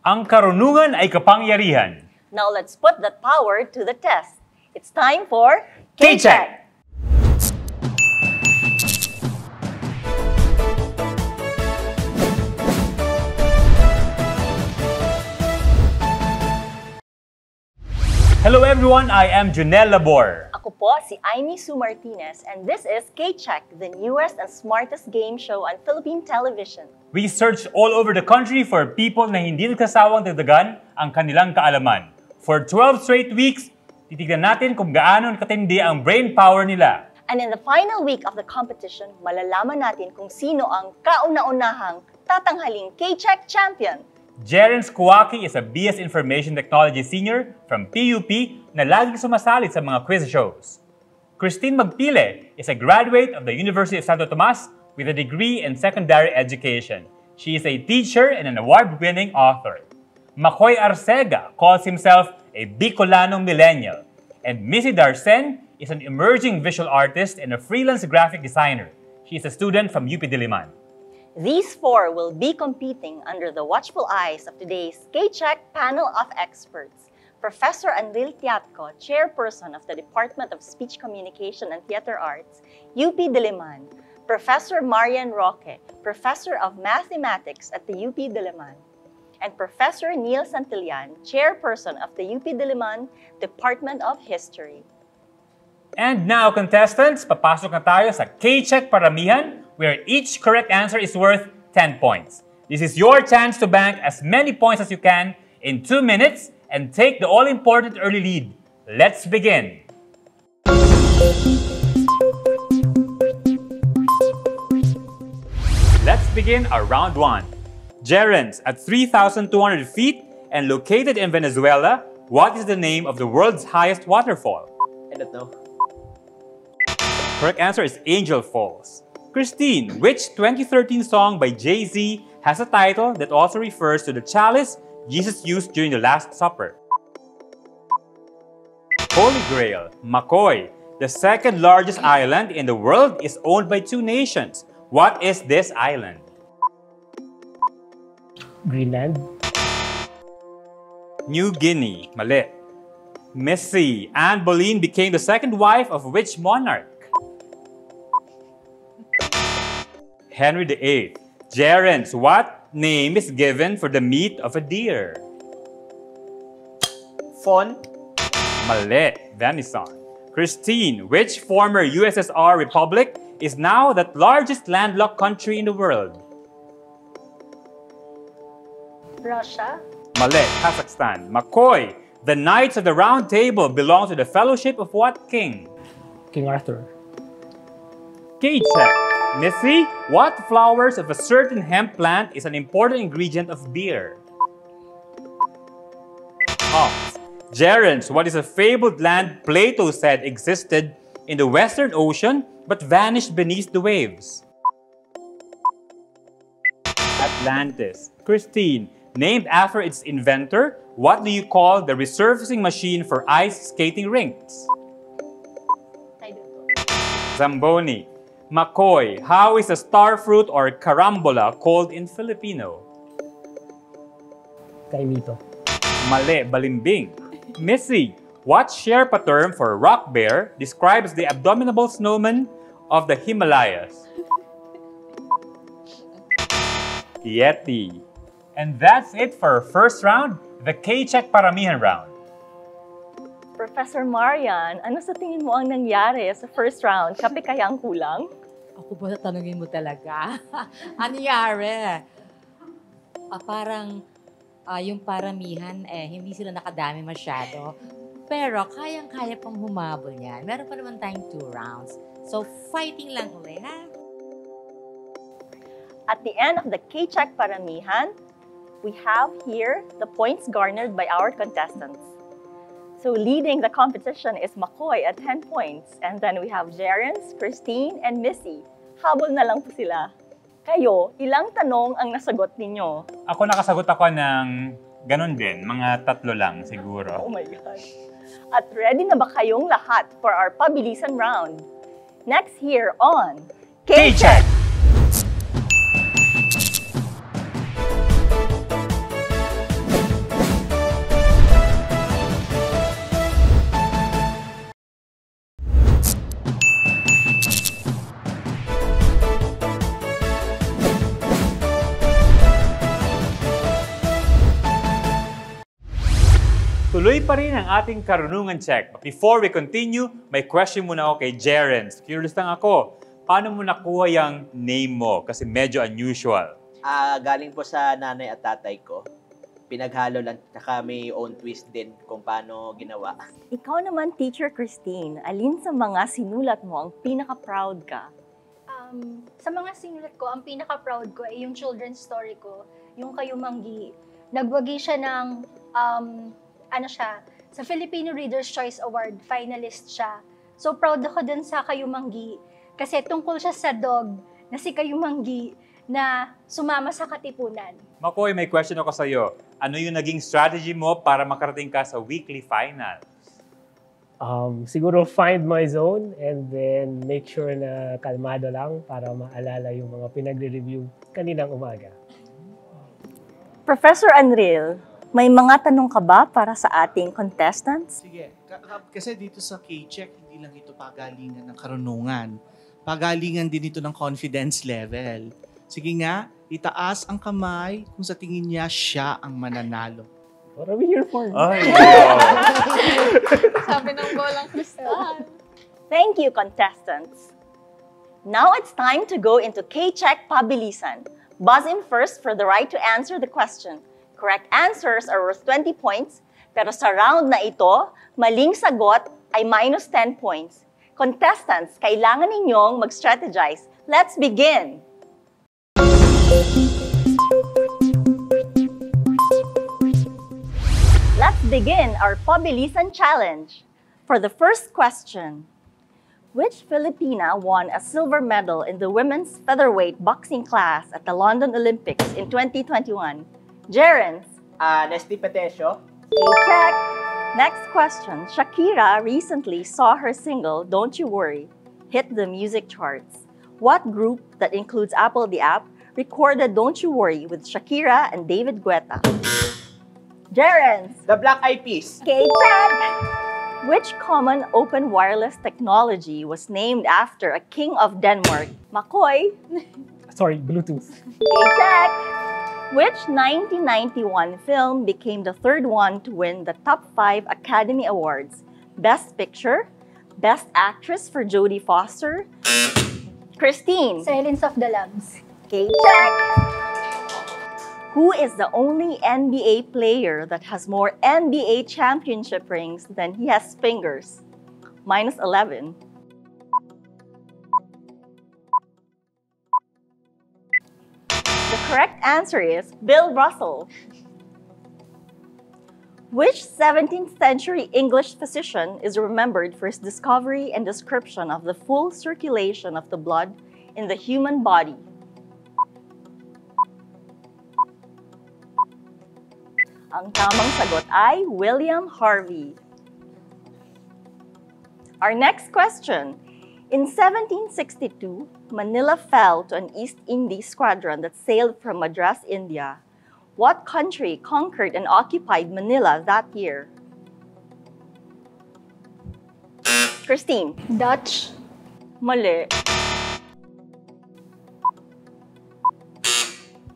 Ang karunungan ay kapangyarihan. Now let's put that power to the test. It's time for K-Check! Hello everyone, I am Junel Labor. Ako po si Aimee Sue Martinez and this is K-Check, the newest and smartest game show on Philippine television. We searched all over the country for people na hindi nagsasawang dagdagan ang kanilang kaalaman. For 12 straight weeks, titignan natin kung gaano katindi ang brain power nila. And in the final week of the competition, malalaman natin kung sino ang kauna-unahang tatanghaling K-Check champion. Jeren Skuwaki is a BS Information Technology senior from PUP na laging sumasalit sa mga quiz shows. Christine Magpile is a graduate of the University of Santo Tomas with a degree in secondary education. She is a teacher and an award-winning author. Makoy Arcega calls himself a Bicolano millennial. And Missy Darcen is an emerging visual artist and a freelance graphic designer. She is a student from UP Diliman. These four will be competing under the watchful eyes of today's K-Check panel of experts. Professor Anril Tiatco, Chairperson of the Department of Speech Communication and Theater Arts, UP Diliman. Professor Marian Roque, Professor of Mathematics at the UP Diliman. And Professor Neil Santillan, Chairperson of the UP Diliman Department of History. And now, contestants, papasok na tayo sa K-Check Paramihan, where each correct answer is worth 10 points. This is your chance to bank as many points as you can in 2 minutes and take the all-important early lead. Let's begin! Let's begin our round 1. Gerens, at 3,200 feet and located in Venezuela, what is the name of the world's highest waterfall? I don't know. Correct answer is Angel Falls. Christine, which 2013 song by Jay-Z has a title that also refers to the chalice Jesus used during the Last Supper? Holy Grail, McCoy, the second largest island in the world is owned by two nations. What is this island? Greenland. New Guinea, mali. Missy, Anne Boleyn became the second wife of which monarch? Henry VIII. Gerens, what name is given for the meat of a deer? Fawn. Mali, venison. Christine, which former USSR republic is now the largest landlocked country in the world? Russia. Mali, Kazakhstan. McCoy, the Knights of the Round Table belong to the Fellowship of what king? King Arthur. K-check. Missy, what flowers of a certain hemp plant is an important ingredient of beer? Hops. Gerens, what is a fabled land Plato said existed in the Western Ocean but vanished beneath the waves? Atlantis. Christine, named after its inventor, what do you call the resurfacing machine for ice skating rinks? I don't know. Zamboni. Makoy, how is a starfruit or carambola called in Filipino? Kaimito. Mali, balimbing. Missy, what Sherpa term for rock bear describes the abominable snowman of the Himalayas? Yeti. And that's it for our first round, the K-Check Paramihan round. Professor Marian, ano sa tingin mo ang nangyari sa first round? Kape kaya ang kulang? Ako ba tanungin mo talaga? ano yari? Ah, parang ah, yung paramihan, eh, hindi sila nakadami masyado. Pero kayang-kaya pang humabol yan. Meron pa naman tayong two rounds. So, fighting lang uli, ha? At the end of the K-Check Paramihan, we have here the points garnered by our contestants. So leading the competition is McCoy at 10 points. And then we have Jerens, Christine, and Missy. Habol na lang po sila. Kayo, ilang tanong ang nasagot ninyo? Ako nakasagot ako ng ganun din, mga tatlo lang siguro. Oh my God. At ready na ba kayong lahat for our pabilisan round? Next here on K-Check! Pa rin ang ating karunungan check. But before we continue, may question muna ako kay Jerens. Curious lang ako, paano mo nakuha yung name mo? Kasi medyo unusual. Ah, galing po sa nanay at tatay ko. Pinaghalo lang, tsaka may own twist din kung paano ginawa. Ikaw naman, Teacher Christine, alin sa mga sinulat mo ang pinaka-proud ka? Um, sa mga sinulat ko, ang pinaka-proud ko ay yung children's story ko, yung Kayumanggi. Nagwagi siya ng, um, ano siya, sa Filipino Reader's Choice Award, finalist siya. So proud ako dun sa Kayumanggi kasi tungkol siya sa dog na si Kayumanggi na sumama sa katipunan. Makoy, may question ako sa iyo. Ano yung naging strategy mo para makarating ka sa weekly final? Um, siguro find my zone and then make sure na kalmado lang para maalala yung mga pinagre-review kaninang umaga. Professor Anril, may mga tanong ka ba para sa ating contestants? Sige. Ka- ka- Kasi dito sa K-check, hindi lang ito pagalingan ng karunungan. Pagalingan din ito ng confidence level. Sige nga, itaas ang kamay kung sa tingin niya siya ang mananalo. What are we here for? Ay, Sabi ng bolang kristal. Thank you, contestants. Now it's time to go into K-Check Pabilisan. Buzz in first for the right to answer the question. Correct answers are worth 20 points, pero sa round na ito, maling sagot ay minus 10 points. Contestants, kailangan ninyong mag-strategize. Let's begin! Let's begin our Pabilisan Challenge. For the first question, which Filipina won a silver medal in the women's featherweight boxing class at the London Olympics in 2021? Jerens, Ah, Nesty Petesio. okay, check. Next question. Shakira recently saw her single, Don't You Worry, hit the music charts. What group that includes Apple the App recorded Don't You Worry with Shakira and David Guetta? Jerens, The Black Eyed Peas. Okay, check! Which common open wireless technology was named after a king of Denmark? Makoy. Sorry, Bluetooth. Okay, check! Which 1991 film became the third one to win the top five Academy Awards? Best Picture, Best Actress for Jodie Foster, Christine. Silence of the Lambs. Okay, check! Who is the only NBA player that has more NBA championship rings than he has fingers? Minus 11. Correct answer is Bill Russell. Which 17th century English physician is remembered for his discovery and description of the full circulation of the blood in the human body? Ang tamang sagot ay William Harvey. Our next question. In 1762, Manila fell to an East Indies squadron that sailed from Madras, India. What country conquered and occupied Manila that year? Christine. Dutch. Mali.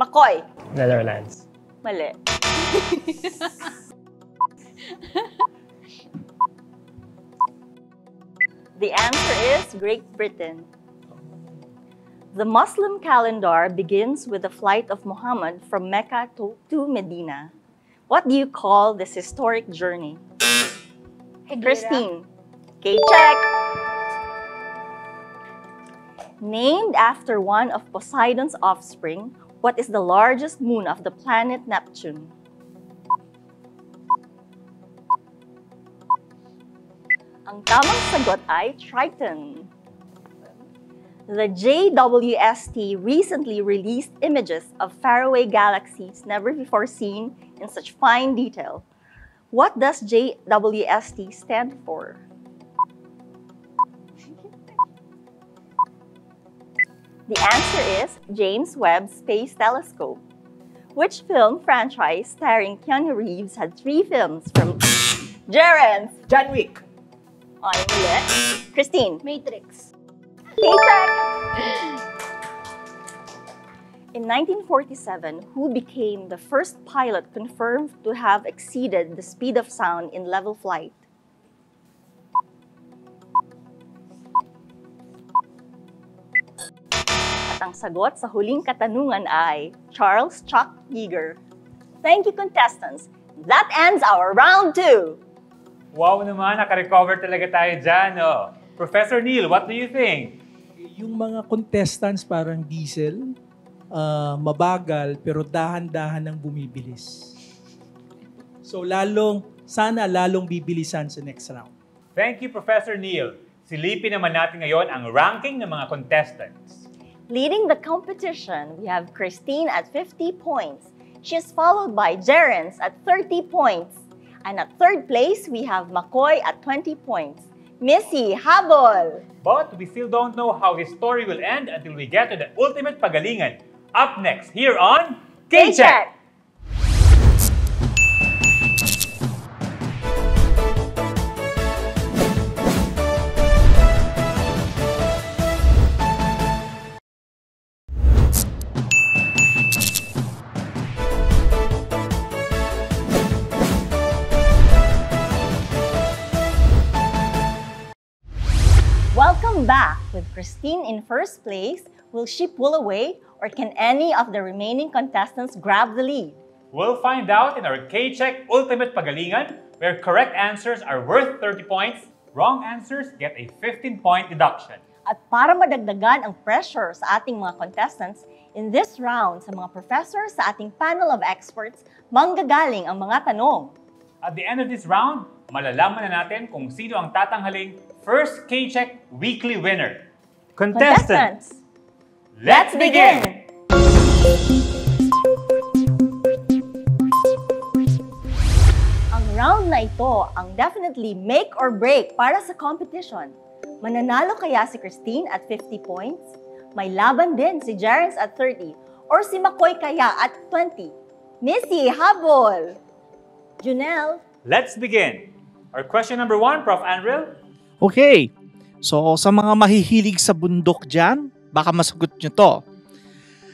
Makoy. Netherlands. Mali. the answer is Great Britain. The Muslim calendar begins with the flight of Muhammad from Mecca to, to Medina. What do you call this historic journey? Christine. Okay, check. Named after one of Poseidon's offspring, what is the largest moon of the planet Neptune? Ang tamang sagot ay Triton. The JWST recently released images of faraway galaxies never before seen in such fine detail. What does JWST stand for? The answer is James Webb Space Telescope. Which film franchise starring Keanu Reeves had three films from Jaren's John Wick. Christine. Matrix. Okay. In 1947, who became the first pilot confirmed to have exceeded the speed of sound in level flight? At ang sagot sa huling katanungan ay Charles Chuck Yeager. Thank you, contestants. That ends our round two. Wow naman, nakarecover talaga tayo dyan, oh. Professor Neil, what do you think? Yung mga contestants parang diesel, ah, mabagal pero dahan-dahan ang bumibilis. So lalong, sana lalong bibilisan sa next round. Thank you, Professor Neil. Silipin naman natin ngayon ang ranking ng mga contestants. Leading the competition, we have Christine at 50 points. She is followed by Jerence at 30 points. And at third place, we have McCoy at 20 points. Missy, habol! But we still don't know how his story will end until we get to the ultimate pagalingan. Up next, here on K-Check! Christine in first place. Will she pull away or can any of the remaining contestants grab the lead? We'll find out in our K-Check Ultimate Pagalingan, where correct answers are worth 30 points, wrong answers get a 15-point deduction. At para madagdagan ang pressure sa ating mga contestants, in this round sa mga professors sa ating panel of experts, manggagaling ang mga tanong. At the end of this round, malalaman na natin kung sino ang tatanghaling first K-Check weekly winner. Contestants, let's begin! Ang round na ito ang definitely make or break para sa competition. Mananalo kaya si Christine at 50 points? May laban din si Jarens at 30 or si McCoy kaya at 20? Missy, habol! Junel, Let's begin. Our question number one, Prof. Anril. Okay. So, sa mga mahihilig sa bundok dyan, baka masagot nyo to.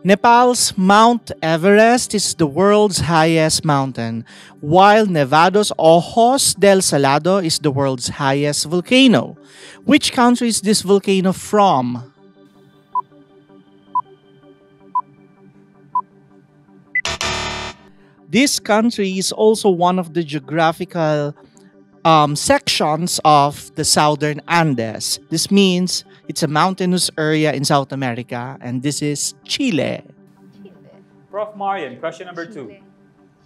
Nepal's Mount Everest is the world's highest mountain, while Nevada's Ojos del Salado is the world's highest volcano. Which country is this volcano from? This country is also one of the geographical um, sections of the southern Andes. This means it's a mountainous area in South America, and this is Chile. Prof. Marian, question number two.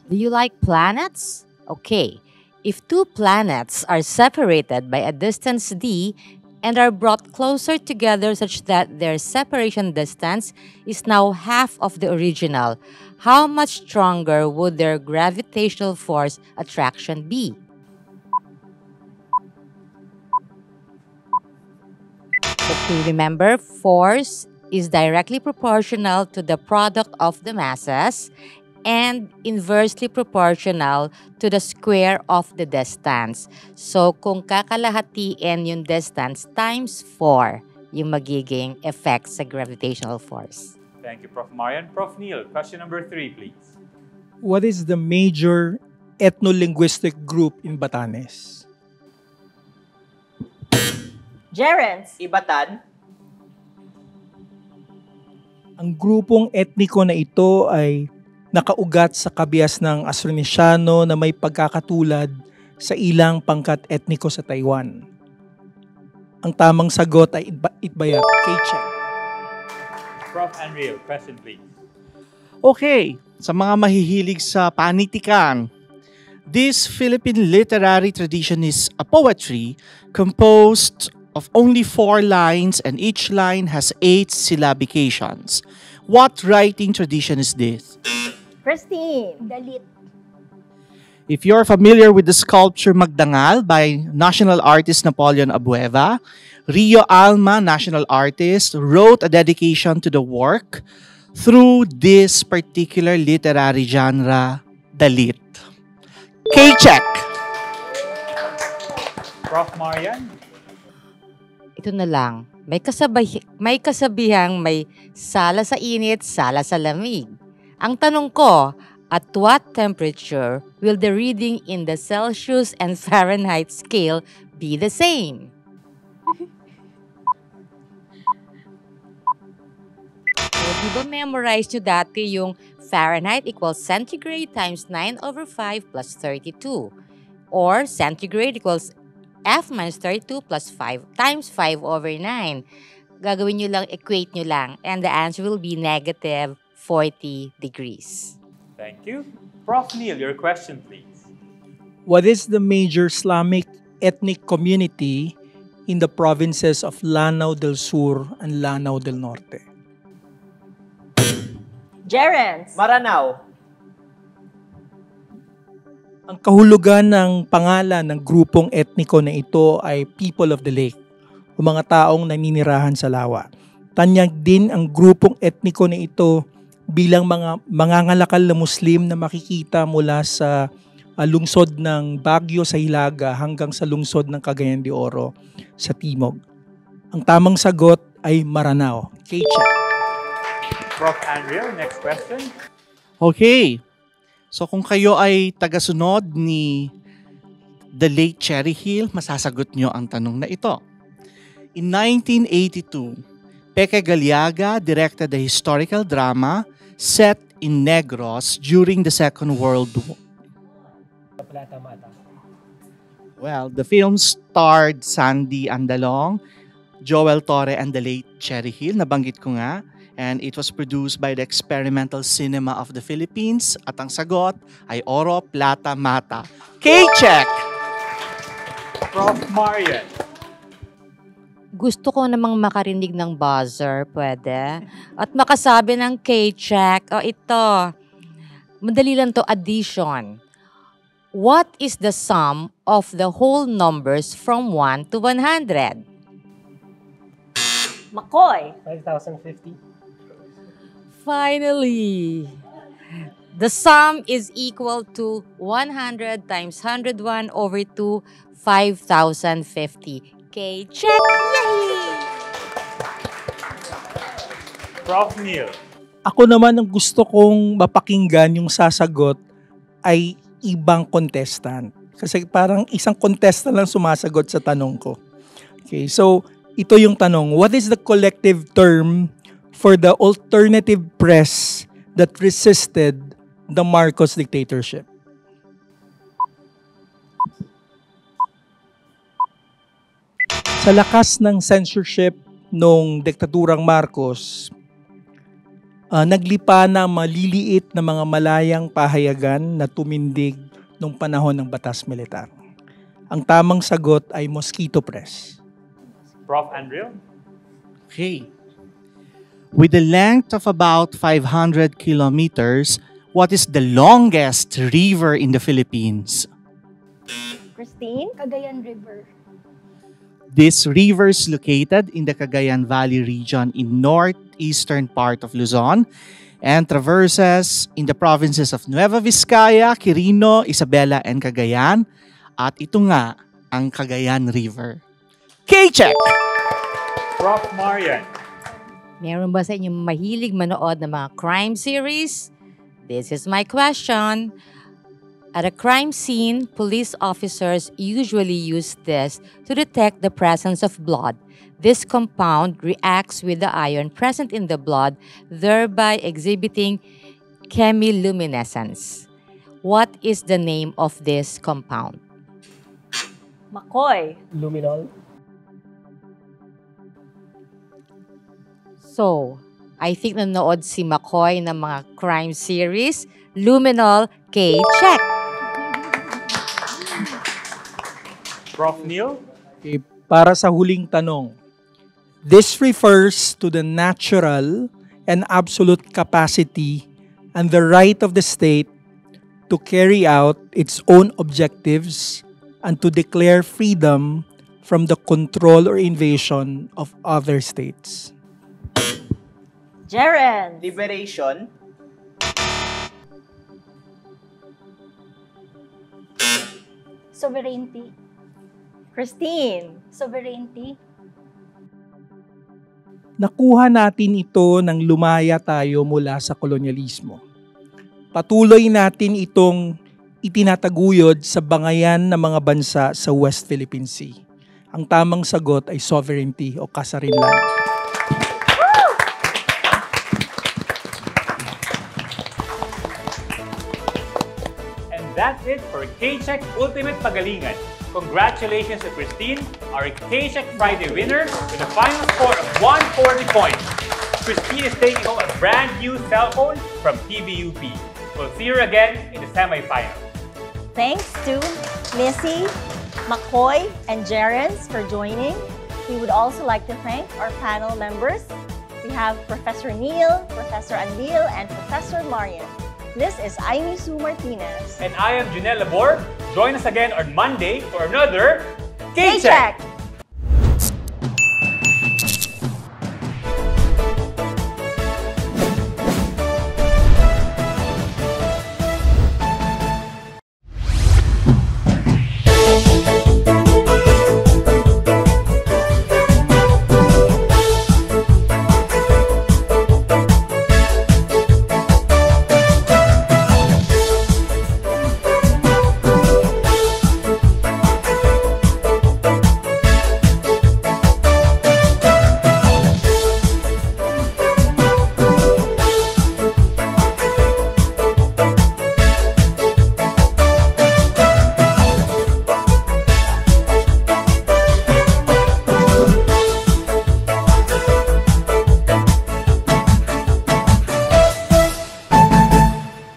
Do you like planets? Okay. If two planets are separated by a distance d and are brought closer together such that their separation distance is now half of the original, how much stronger would their gravitational force attraction be? Okay, remember, force is directly proportional to the product of the masses and inversely proportional to the square of the distance. So, kung kakalahatiin yung distance times 4, yung magiging effect sa gravitational force. Thank you, Prof. Marian. Prof. Neil, question number three, please. What is the major ethno-linguistic group in Batanes? Jerence, Ibatan, Ang grupong etniko na ito ay nakaugat sa kabias ng Austronesiano na may pagkakatulad sa ilang pangkat etniko sa Taiwan. Ang tamang sagot ay Itba- Itbayat, K-check. Prof. Anril, question please. Okay, sa mga mahihilig sa panitikan, this Philippine literary tradition is a poetry composed of only four lines and each line has eight syllabications. What writing tradition is this? Christine, Dalit. If you're familiar with the sculpture Magdangal by national artist Napoleon Abueva, Rio Alma, national artist, wrote a dedication to the work through this particular literary genre, Dalit. K-check! Prof. Marian, ito na lang. May, kasabay, may kasabihang may sala sa init, sala sa lamig. Ang tanong ko, at what temperature will the reading in the Celsius and Fahrenheit scale be the same? So, di ba memorize nyo dati yung Fahrenheit equals centigrade times 9 over 5 plus 32. Or centigrade equals F minus 32 plus 5 times 5 over 9. Gagawin nyo lang, equate nyo lang. And the answer will be negative 40 degrees. Thank you. Prof. Neil, your question, please. What is the major Islamic ethnic community in the provinces of Lanao del Sur and Lanao del Norte? Gerens. Maranao. Ang kahulugan ng pangalan ng grupong etniko na ito ay People of the Lake o mga taong naninirahan sa lawa. Tanyag din ang grupong etniko na ito bilang mga mangangalakal na Muslim na makikita mula sa uh, lungsod ng Baguio sa Hilaga hanggang sa lungsod ng Cagayan de Oro sa Timog. Ang tamang sagot ay Maranao. K-check. Prof. Andrea, next question. Okay. So kung kayo ay tagasunod ni The Late Cherry Hill, masasagot nyo ang tanong na ito. In 1982, Peke Galiaga directed a historical drama set in Negros during the Second World War. Well, the film starred Sandy Andalong, Joel Torre, and the late Cherry Hill. Nabanggit ko nga. And it was produced by the Experimental Cinema of the Philippines. At ang sagot ay Oro, Plata, Mata. K-check! Prof. Marian. Gusto ko namang makarinig ng buzzer, pwede? At makasabi ng K-check. O ito, madali lang to addition. What is the sum of the whole numbers from 1 to 100? Makoy. 5,050. Finally! The sum is equal to 100 times 101 over 2, 5,050. Okay, check! Yay! Prof. Neil. Ako naman ang gusto kong mapakinggan yung sasagot ay ibang contestant. Kasi parang isang contestant lang sumasagot sa tanong ko. Okay, so ito yung tanong. What is the collective term for the alternative press that resisted the Marcos dictatorship? Sa lakas ng censorship nung diktaturang Marcos, ah, naglipa na maliliit na mga malayang pahayagan na tumindig nung panahon ng batas militar. Ang tamang sagot ay Mosquito Press. Prof. Andrew. Okay. With a length of about 500 kilometers, what is the longest river in the Philippines? Christine. Cagayan River. This river is located in the Cagayan Valley region in northeastern part of Luzon and traverses in the provinces of Nueva Vizcaya, Quirino, Isabela, and Cagayan. At ito nga ang Cagayan River. K-check! Prof. Marian. Meron ba sa inyo mahilig manood ng mga crime series? This is my question. At a crime scene, police officers usually use this to detect the presence of blood. This compound reacts with the iron present in the blood, thereby exhibiting chemiluminescence. What is the name of this compound? Makoy. Luminol. So, I think nanood si McCoy ng mga crime series. Luminol, K-check! Prof. Neil. Okay, para sa huling tanong, this refers to the natural and absolute capacity and the right of the state to carry out its own objectives and to declare freedom from the control or invasion of other states. Jaren. Liberation. Sovereignty. Christine. Sovereignty. nakuha natin ito nang lumaya tayo mula sa kolonyalismo. Patuloy natin itong itinataguyod sa bangayan ng mga bansa sa West Philippine Sea. Ang tamang sagot ay sovereignty o kasarinlan. That's it for K-Check Ultimate Pagalingan. Congratulations to Christine, our K-Check Friday winner with a final score of 140 points. Christine is taking home a brand new cell phone from TVUP. We'll see her again in the semifinal. Thanks to Missy, McCoy, and Jerens for joining. We would also like to thank our panel members. We have Professor Neil, Professor Anil, and Professor Marian. This is Amy Sue Martinez. And I am Janelle Labor. Join us again on Monday for another K-Check!